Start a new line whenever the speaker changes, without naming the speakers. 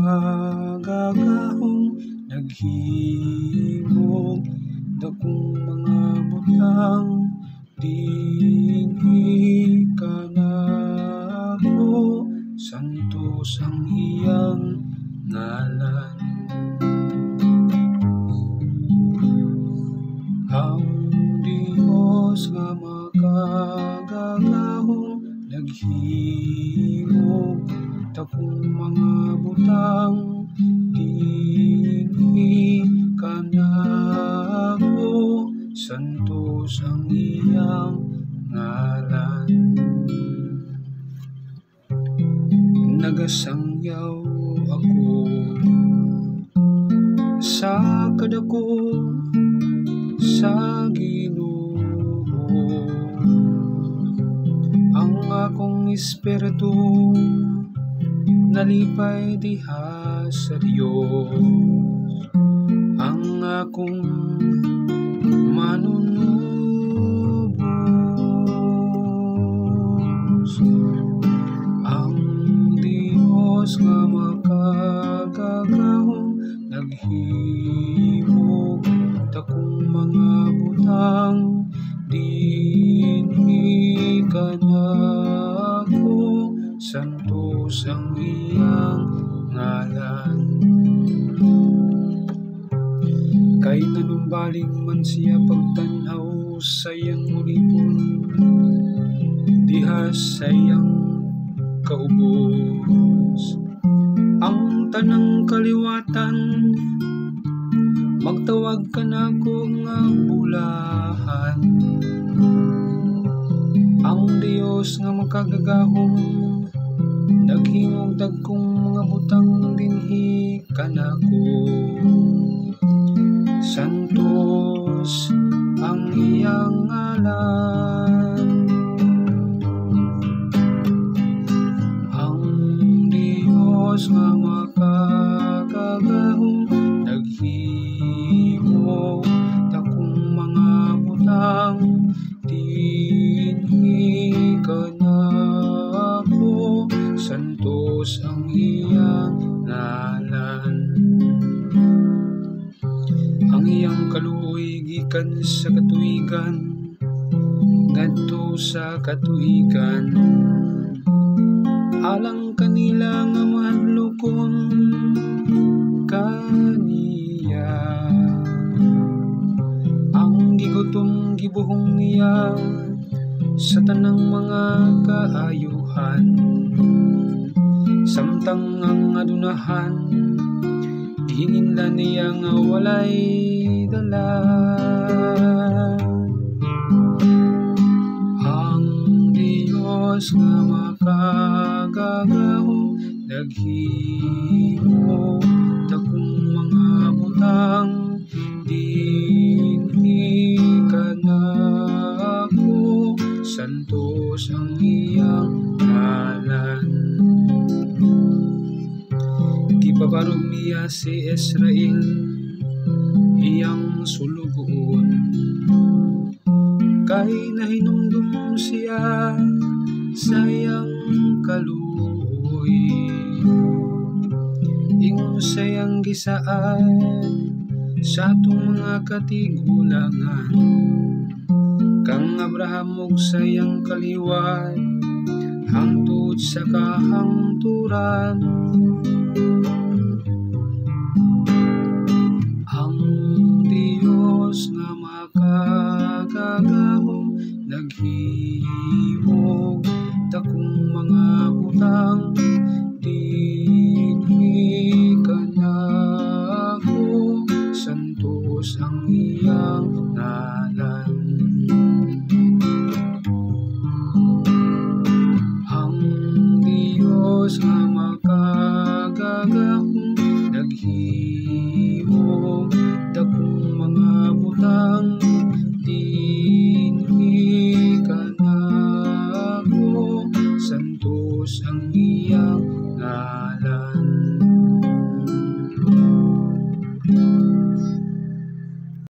Makagagahong naghimog dakong mga butang dinhi ka na ako santos ang iyang ngalan ang Diyos nga makagagahong naghimog dakong mga butang dinhi ka na ako. Santos ang iyang ngalan. Nagasangyaw ako. Sa kadako sa Ginoo ang akong espiritu nalipay diha sa Dios ang akong manunubos. Ang Dios nga makagagahong naghimog takong mga butang dinhi ka iyang ngalan. Kay nanumbaling man siya pagtanhaw sa iyang ulipon diha sa iyang kaubos. Ang tanang kaliwatan magtawag ka na ko nga bulahan ang Dios nga makagagahong naghimog dagkong mga butang dinhi kanako santos ang iyang ngalan santos ang iyang ngalan ang iyang kaluoy gikan sa katuigan ngadto sa katuigan. Alang kanila nga mahadlokon kaniya. Ang gigutom gibuhong niya sa tanang mga kaayuhan samtang ang adunahan. Hinginla niya nga walay dala. Ang Diyos nga makagagahong naghimo Takong mga butang dinhi ka na ako Santos ang iyang ngalan Gipabarog niya si Israel iyang sulugoon. Kay nahinumdum siya sa iyang kaluoy ingon sayang gisaan sa atong mga katigulangan. Kang Abraham ug sayang kaliwat hangtod sa kahangturan butang ang